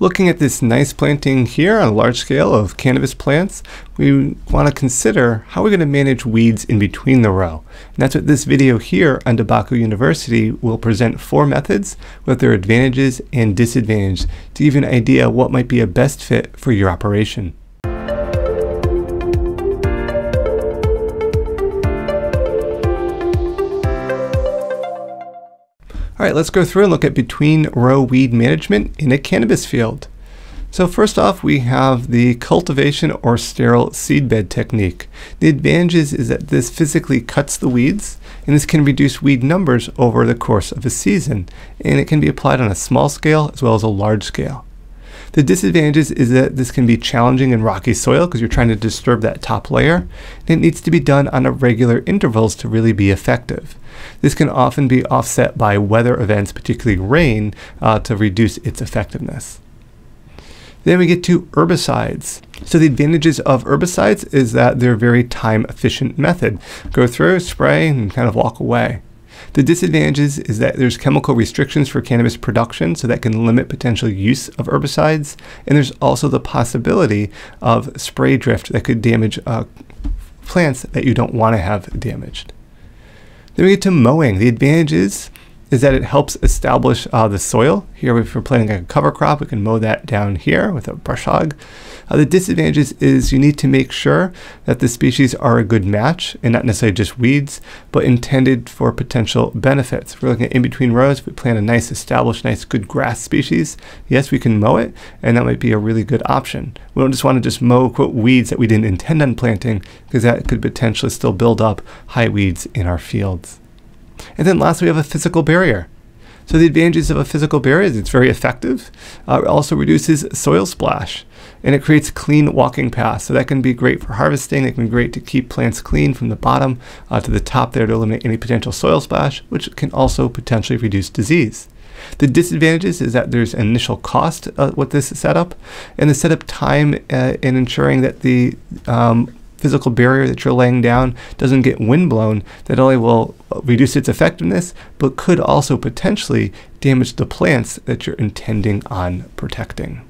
Looking at this nice planting here on a large scale of cannabis plants, we want to consider how we're going to manage weeds in between the row. And that's what this video here on DeBacco University will present four methods with their advantages and disadvantages to give you an idea what might be a best fit for your operation. All right, let's go through and look at between row weed management in a cannabis field. So first off, we have the cultivation or stale seedbed technique. The advantages is that this physically cuts the weeds, and this can reduce weed numbers over the course of a season, and it can be applied on a small scale as well as a large scale. The disadvantages is that this can be challenging in rocky soil because you're trying to disturb that top layer, and it needs to be done on a regular intervals to really be effective. This can often be offset by weather events, particularly rain, uh, to reduce its effectiveness. Then we get to herbicides. So the advantages of herbicides is that they're a very time efficient method. Go through, spray, and kind of walk away. The disadvantages is that there's chemical restrictions for cannabis production, so that can limit potential use of herbicides. And there's also the possibility of spray drift that could damage uh, plants that you don't want to have damaged. Then we get to mowing. The advantages is that it helps establish uh, the soil. Here, if we're planting a cover crop, we can mow that down here with a brush hog. Uh, the disadvantages is you need to make sure that the species are a good match and not necessarily just weeds, but intended for potential benefits. If we're looking at in between rows, if we plant a nice established, nice good grass species, yes, we can mow it, and that might be a really good option. We don't just want to just mow quote weeds that we didn't intend on planting, because that could potentially still build up high weeds in our fields. And then lastly, we have a physical barrier. So the advantages of a physical barrier is it's very effective. Uh, it also reduces soil splash and it creates clean walking paths. So that can be great for harvesting. It can be great to keep plants clean from the bottom uh, to the top there to eliminate any potential soil splash, which can also potentially reduce disease. The disadvantages is that there's initial cost uh, with this setup and the setup time uh, in ensuring that the um, physical barrier that you're laying down doesn't get windblown, that only will reduce its effectiveness, but could also potentially damage the plants that you're intending on protecting.